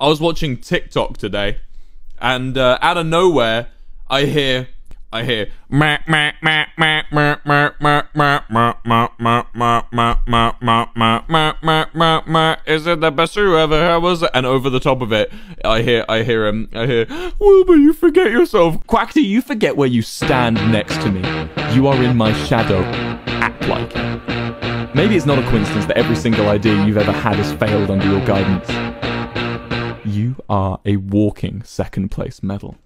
I was watching TikTok today, and uh, out of nowhere, I hear, I hear, is it the best you ever heard? Was it? And over the top of it, I hear, I hear him, I hear, Wilbur, you forget yourself. Quackity, you forget where you stand next to me. You are in my shadow. Act like it. Maybe it's not a coincidence that every single idea you've ever had has failed under your guidance. You are a walking second place medal.